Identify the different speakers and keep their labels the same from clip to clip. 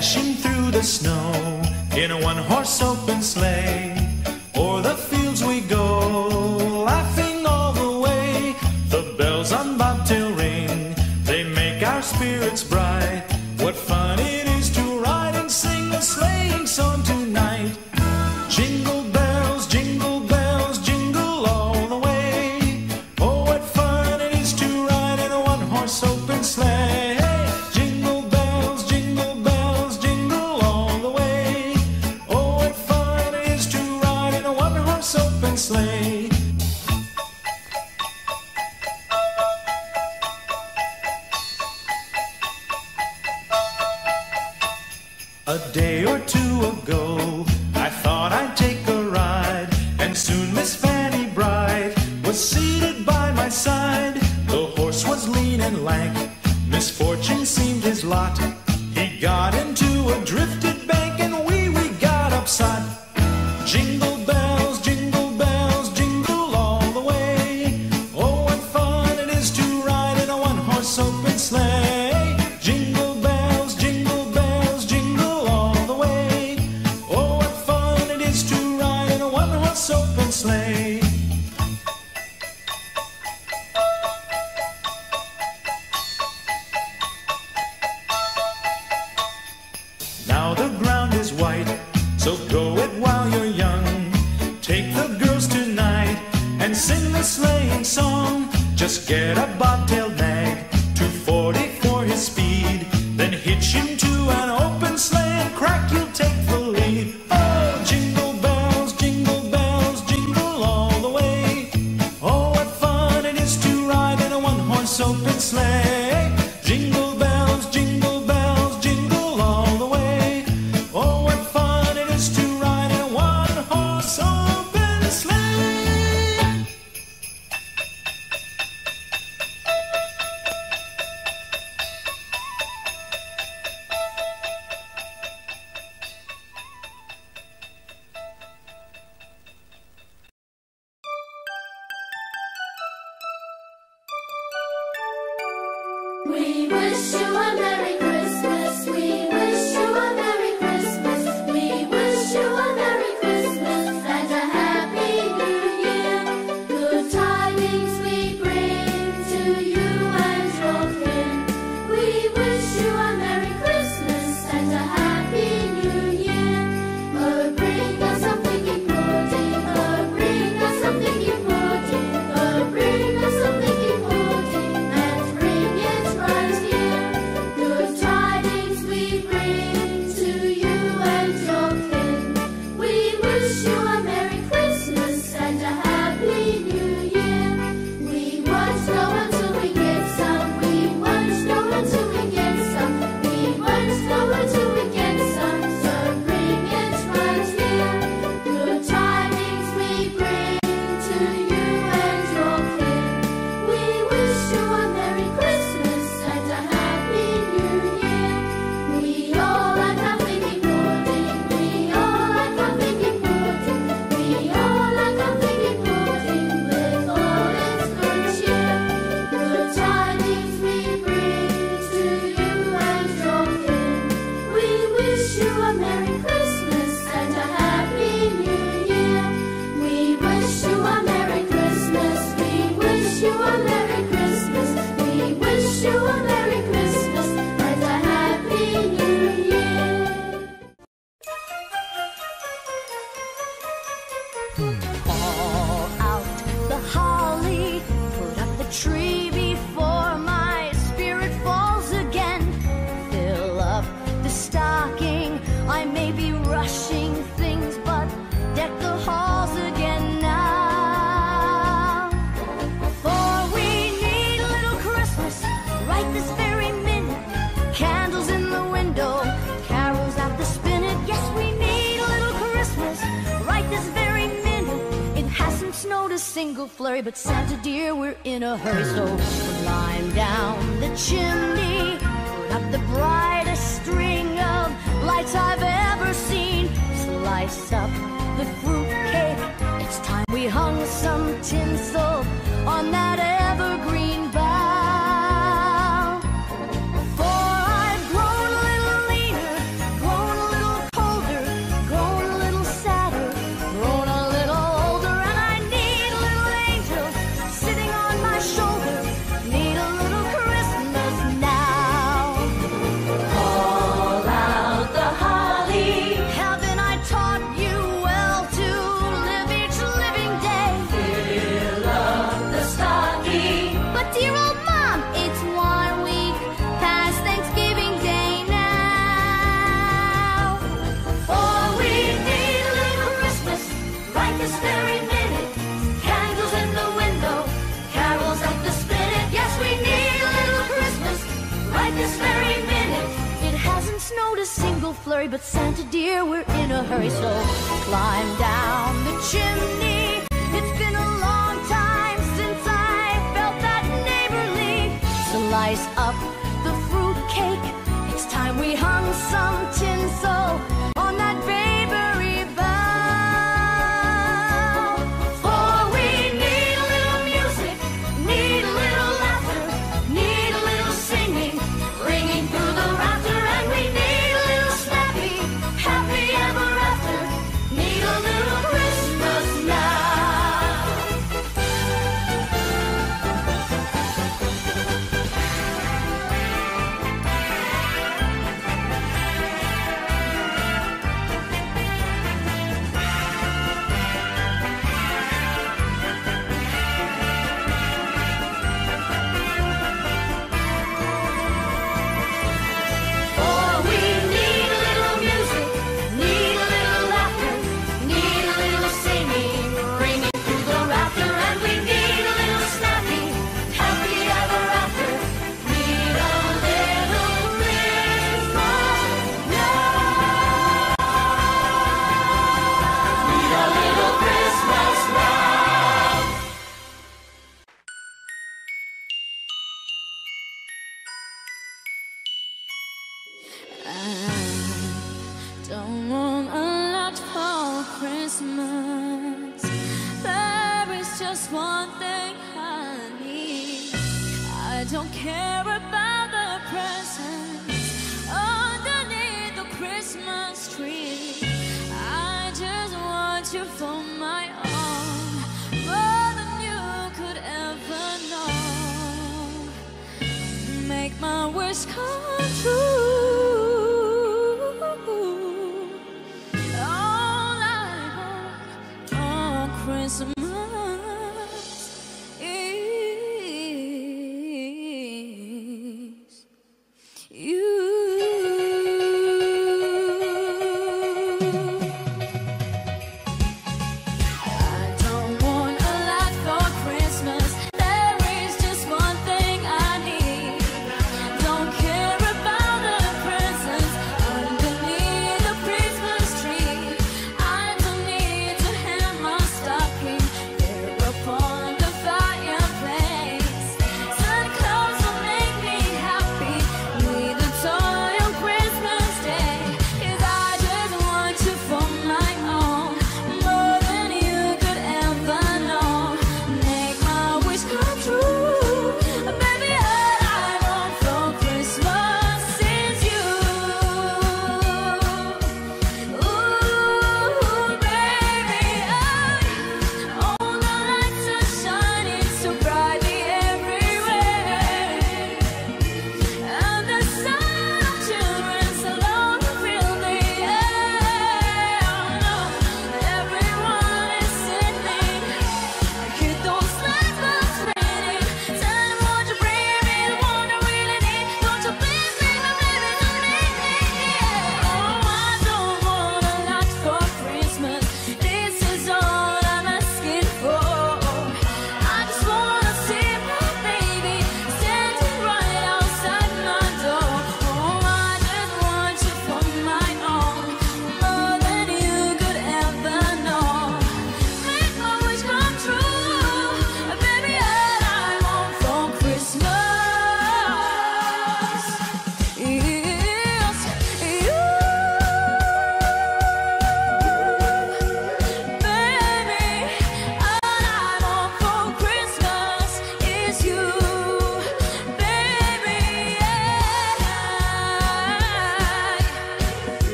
Speaker 1: dashing through the snow in a one horse open sleigh, or the
Speaker 2: but Santa dear, we're in a hurry, so climb down the chimney. little flurry, but Santa dear, we're in a hurry, so climb down the chimney. It's been a long time since I felt that neighborly. Slice up the fruitcake. It's time we hung some tinsel.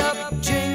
Speaker 3: Up, jingle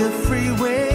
Speaker 2: a
Speaker 4: freeway,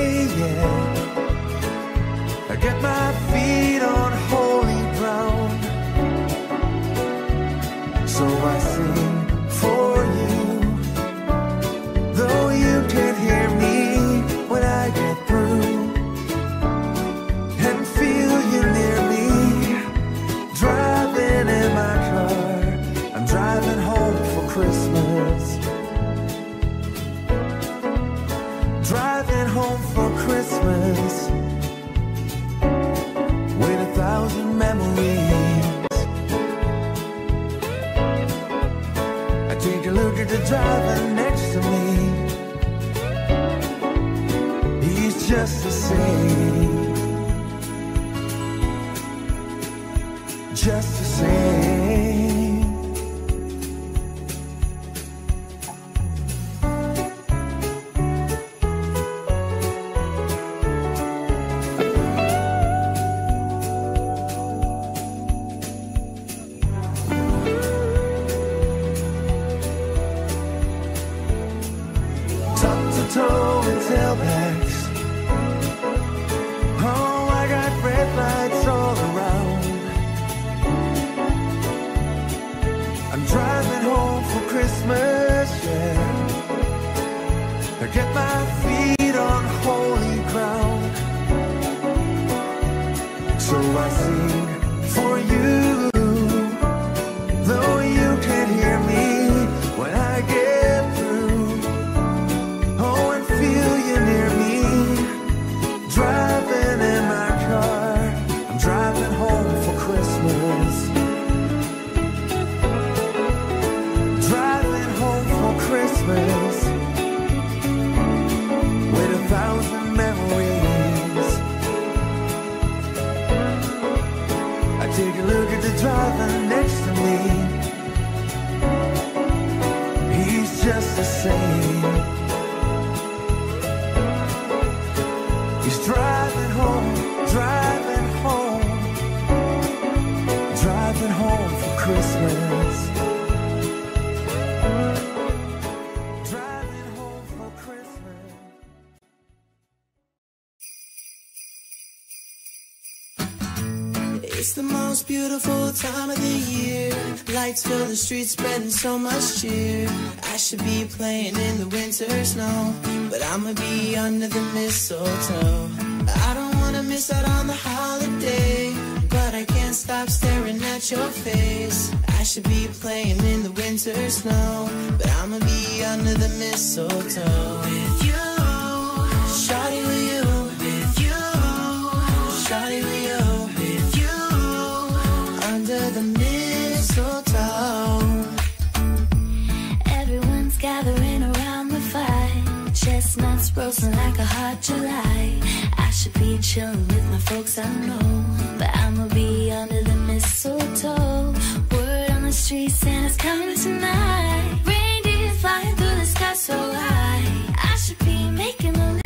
Speaker 4: the
Speaker 5: streets, spreading so much cheer. I should be playing in the winter snow, but I'ma be under the mistletoe. I don't wanna miss out on the holiday, but I can't stop staring at your face. I should be playing in the winter snow, but I'ma be under the mistletoe with you. Shawty with you, with you. Shawty with you,
Speaker 6: Chestnuts roasting like a hot July. I should be chilling with my folks, I know. But I'ma be under the mistletoe. Word on the street, Santa's coming tonight. Reindeer flying through the sky so high. I should be making a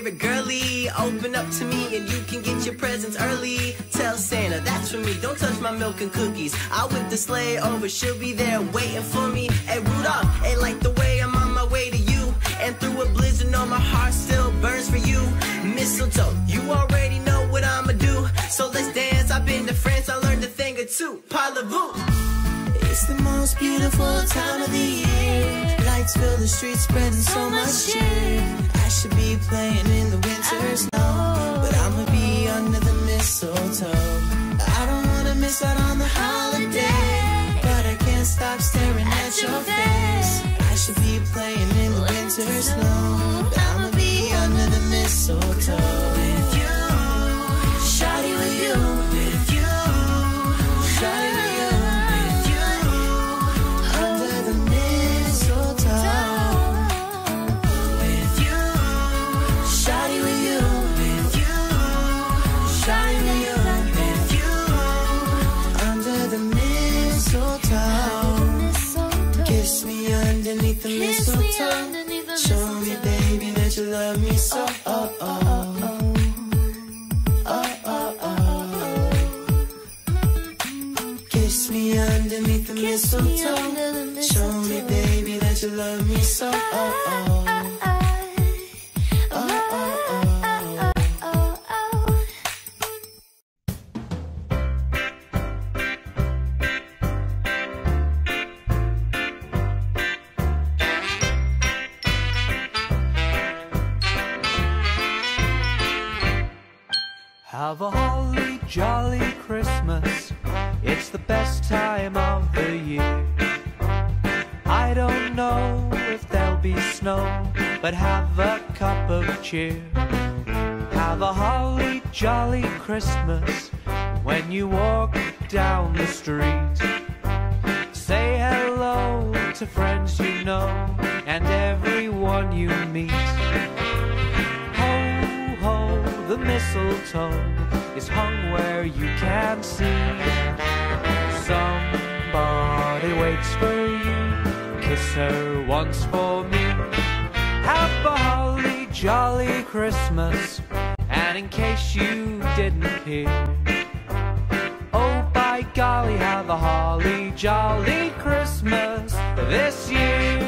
Speaker 7: favorite girlie. Open up to me and you can get your presents early. Tell Santa that's for me. Don't touch my milk and cookies. I whip the sleigh over, she'll be there waiting for me. Hey Rudolph, hey like the way I'm on my way to you. And through a blizzard, no, my heart still burns for you. Mistletoe, you already know what I'ma do. So let's dance. I've been to France, I learned a thing or two. Parlez-vous.
Speaker 5: It's the most beautiful time of the year. Lights fill the streets, spreading so much cheer should be playing in the winter snow,
Speaker 8: but I'ma be under the mistletoe. I don't wanna miss out on the holiday, but I can't stop staring at, at your face. I should be playing in the winter snow, but I'ma be under the mistletoe. love me so. Oh, oh, oh. Kiss me underneath the mistletoe. The mistletoe. Show me, baby, that you love me so. Oh, oh. but have a cup of cheer. Have a holly jolly Christmas when you walk down the street. Say hello to friends you know and everyone you meet. Ho, ho, the mistletoe is hung where you can see. Somebody waits for you, kiss her once for jolly Christmas. And in case you didn't hear, oh by golly, have a holly jolly
Speaker 9: Christmas this year.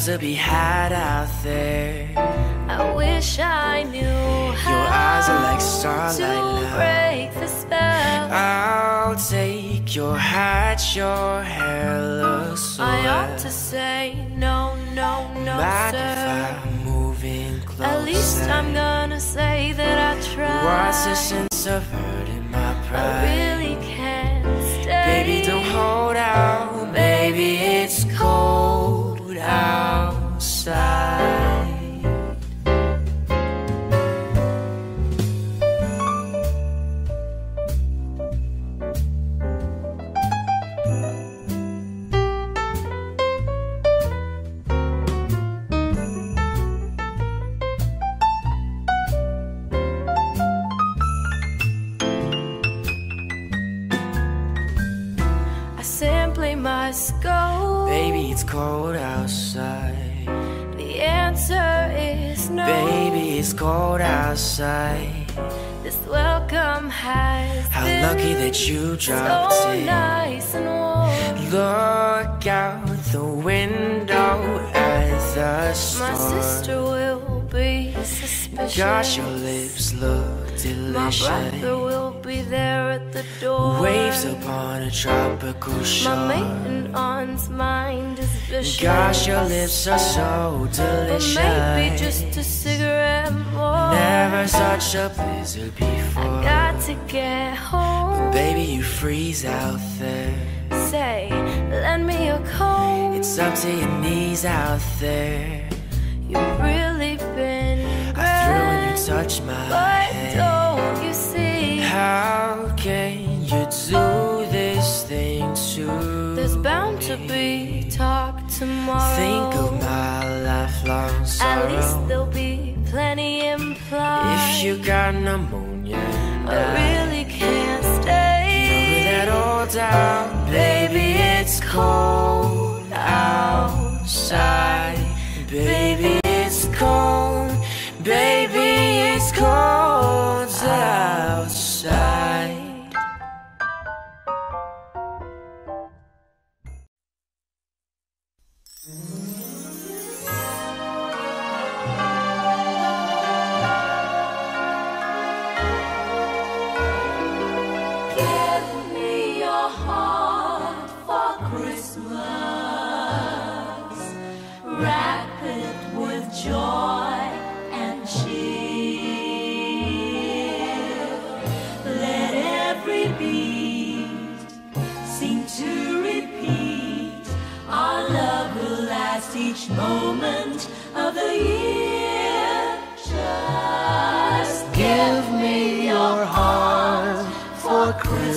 Speaker 4: jobs to be
Speaker 10: had out there.
Speaker 11: I wish I knew
Speaker 10: Your eyes are like starlight
Speaker 11: to break the spell.
Speaker 10: I'll take your hat, your hair looks so
Speaker 11: I ought to say no, no, no,
Speaker 10: Back
Speaker 11: sir.
Speaker 10: If I'm moving closer.
Speaker 11: At least I'm gonna say that I tried.
Speaker 10: What's the sense of hurting my pride?
Speaker 11: I really can't stay.
Speaker 10: Baby, don't hold out. Baby, it's cold out.
Speaker 11: I
Speaker 10: outside.
Speaker 11: This welcome has
Speaker 10: How
Speaker 11: been
Speaker 10: lucky that you dropped
Speaker 11: so
Speaker 10: in.
Speaker 11: nice and warm.
Speaker 10: Look out the window at the storm.
Speaker 11: My sister will be suspicious.
Speaker 10: Gosh, your lips look
Speaker 11: My brother
Speaker 10: delicious.
Speaker 11: will be there at the door.
Speaker 10: Waves upon a tropical shore.
Speaker 11: My maiden aunt's mind is vicious.
Speaker 10: Gosh, your lips are so delicious.
Speaker 11: But
Speaker 10: delicious.
Speaker 11: maybe just a cigarette more.
Speaker 10: Never such a blizzard before.
Speaker 11: I Got to get home.
Speaker 10: Baby, you freeze out there.
Speaker 11: Say, lend me a comb.
Speaker 10: It's up to your knees out there.
Speaker 11: You've really
Speaker 10: touch my
Speaker 11: But
Speaker 10: head.
Speaker 11: don't you see?
Speaker 10: How can you do this thing to
Speaker 11: There's bound to be talk tomorrow.
Speaker 10: Think of my lifelong sorrow.
Speaker 11: At least there'll be plenty implied.
Speaker 10: If you got pneumonia,
Speaker 11: I really can't stay.
Speaker 10: With that all down, baby, it's cold outside. Baby, it's cold. Baby, cold outside.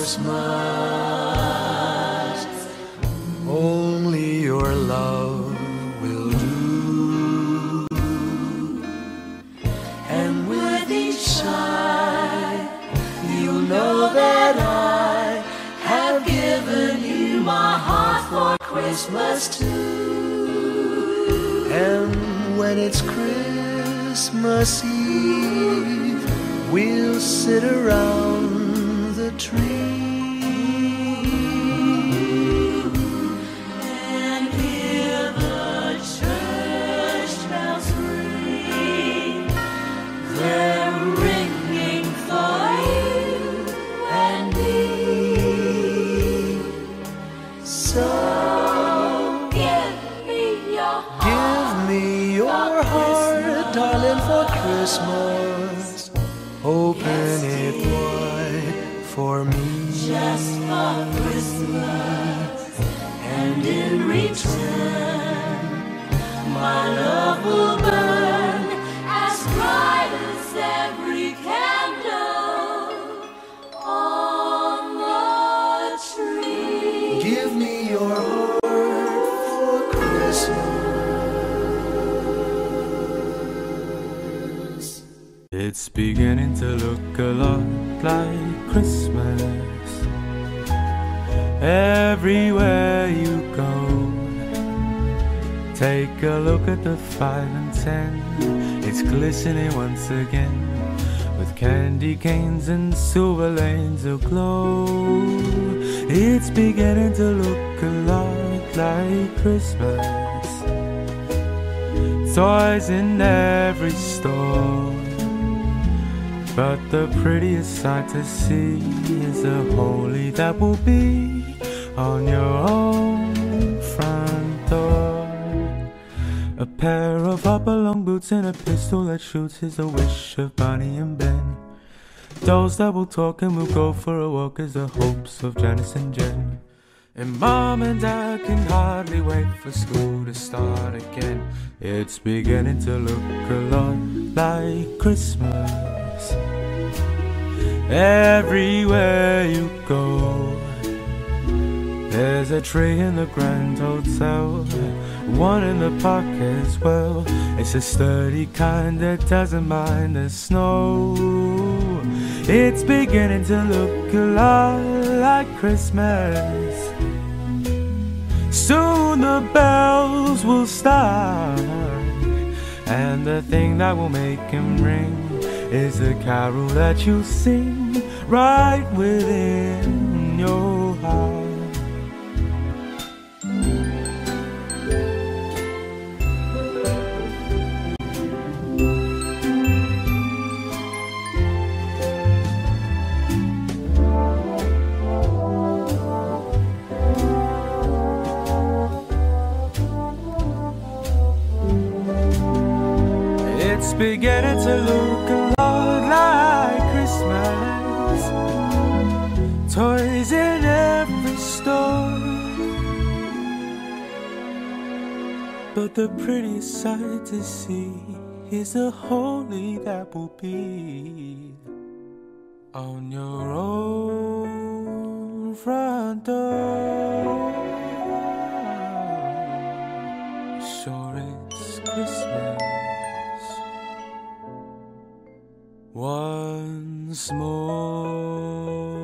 Speaker 12: Christmas.
Speaker 13: Only your love will do.
Speaker 12: And with each sigh, you'll know that I have given you my heart for Christmas too.
Speaker 13: And when it's Christmas Eve, we'll sit around the tree.
Speaker 14: Look a lot like Christmas. Everywhere you go, take a look at the five and ten. It's glistening once again with candy canes and silver lanes aglow. It's beginning to look a lot like Christmas. Toys in every store. But the prettiest sight to see is the holy that will be on your own front door. A pair of hopalong boots and a pistol that shoots is the wish of Bonnie and Ben. Dolls that will talk and will go for a walk is the hopes of Janice and Jen. And mom and dad can hardly wait for school to start again. It's beginning to look a lot like Christmas. Everywhere you go, there's a tree in the Grand Hotel, one in the park as well. It's a sturdy kind that doesn't mind the snow. It's beginning to look a lot like Christmas. Soon the bells will start, and the thing that will make him ring is a carol that you sing right within your heart. But the prettiest sight to see is the holy that will be on your own front door. Sure, it's Christmas once more.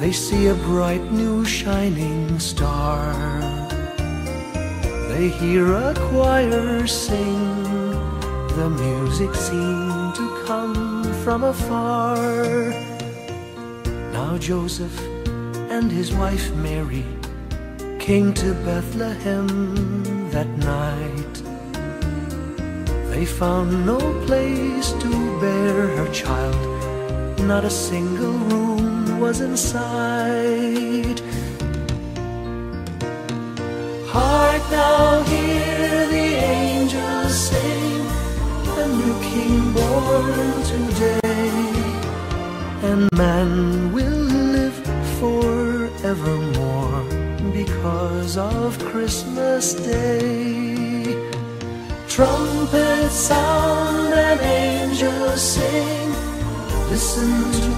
Speaker 13: they see a bright new shining star. They hear a choir sing, the music seemed to come from afar. Now Joseph and his wife Mary came to Bethlehem that night. They found no place to bear her child, not a single room was in sight. Hark now, hear the angels sing, a new king born today, and man will live forevermore because of Christmas Day. Trumpets sound and angels sing, listen to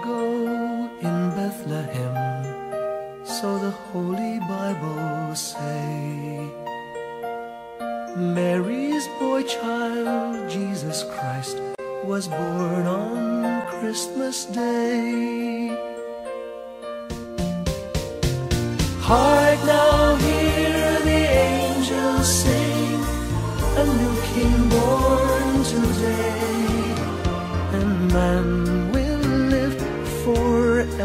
Speaker 13: ago in Bethlehem, so the Holy Bible say. Mary's boy child, Jesus Christ, was born on Christmas Day. Hark now, hear the angels sing, a new king born today, and man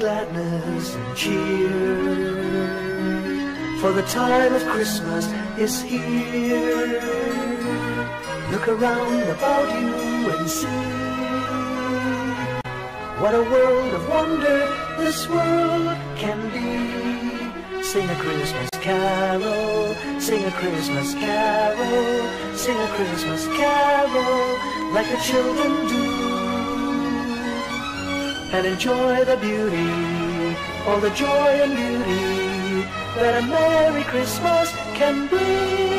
Speaker 15: gladness and cheer. For the time of Christmas is here.
Speaker 3: Look around about you and see what a world of wonder this world can be. Sing a Christmas carol, sing a Christmas carol, sing a Christmas carol, like the children and enjoy the beauty, all the joy and beauty that a Merry Christmas can bring.